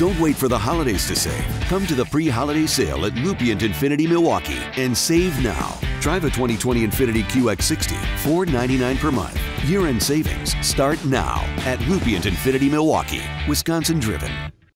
Don't wait for the holidays to save. Come to the pre-holiday sale at Lupient INFINITI Milwaukee and save now. Drive a 2020 INFINITI QX60, $499 per month. Year-end savings start now at Lupient INFINITI Milwaukee, Wisconsin driven.